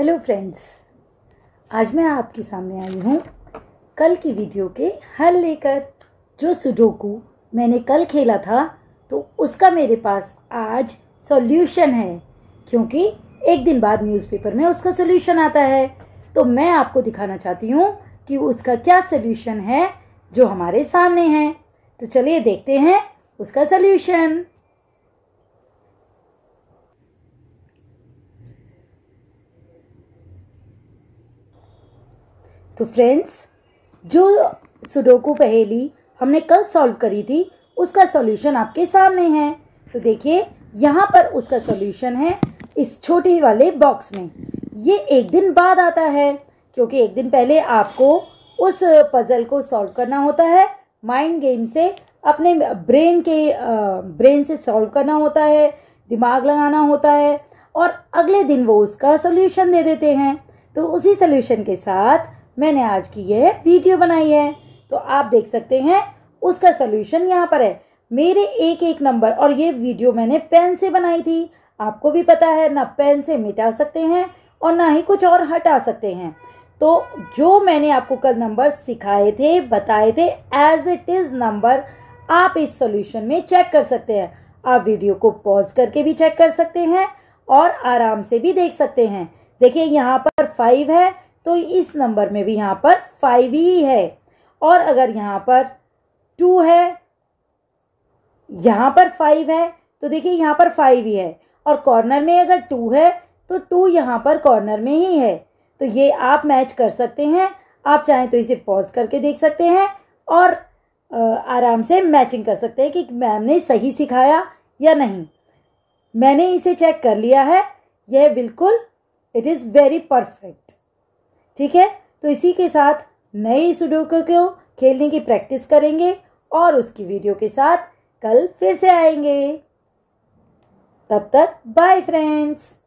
Hello friends आज मैं आपके सामने आई हूँ कल की वीडियो के हल लेकर, जो सुडोकू मैंने कल खेला था तो उसका मेरे पास आज सॉल्यूशन है, क्योंकि एक दिन बाद न्यूज़पेपर में उसका सॉल्यूशन आता है। तो मैं आपको दिखाना चाहती हूँ कि उसका क्या सॉल्यूशन है, जो हमारे सामने है। तो चलिए देखते हैं उसका सॉल्यूशन तो फ्रेंड्स जो सुडोकू पहेली हमने कल सॉल्व करी थी, उसका सॉल्यूशन आपके सामने है। तो देखिए, यहाँ पर उसका सॉल्यूशन है इस छोटे वाले बॉक्स में। ये एक दिन बाद आता है, क्योंकि एक दिन पहले आपको उस पज़ल को सॉल्व करना होता है। माइंड गेम से अपने ब्रेन के ब्रेन से सॉल्व करना होता है, दिमाग लगाना होता है, और अगले दिन वो उसका सोल्यूशन दे देते हैं। तो उसी सोल्यूशन के साथ मैंने आज की यह वीडियो बनाई है। तो आप देख सकते हैं, उसका सोल्यूशन यहाँ पर है। मेरे एक एक नंबर और ये वीडियो मैंने पेन से बनाई थी। आपको भी पता है, ना पेन से मिटा सकते हैं और ना ही कुछ और हटा सकते हैं। तो जो मैंने आपको कल नंबर सिखाए थे, बताए थे एज इट इज़ नंबर आप इस सॉल्यूशन में चेक कर सकते हैं। आप वीडियो को पॉज करके भी चेक कर सकते हैं और आराम से भी देख सकते हैं। देखिए, यहाँ पर फाइव है तो इस नंबर में भी यहाँ पर फाइव ही है। और अगर यहाँ पर टू है, यहाँ पर फाइव है तो देखिए यहाँ पर फाइव ही है। और कॉर्नर में अगर टू है तो टू यहाँ पर कॉर्नर में ही है। तो ये आप मैच कर सकते हैं। आप चाहें तो इसे पॉज करके देख सकते हैं और आराम से मैचिंग कर सकते हैं कि मैम ने सही सिखाया या नहीं। मैंने इसे चेक कर लिया है। यह बिल्कुल इट इज़ वेरी परफेक्ट ठीक है? तो इसी के साथ नए सुडोको को खेलने की प्रैक्टिस करेंगे और उसकी वीडियो के साथ कल फिर से आएँगे। तब तक बाय फ्रेंड्स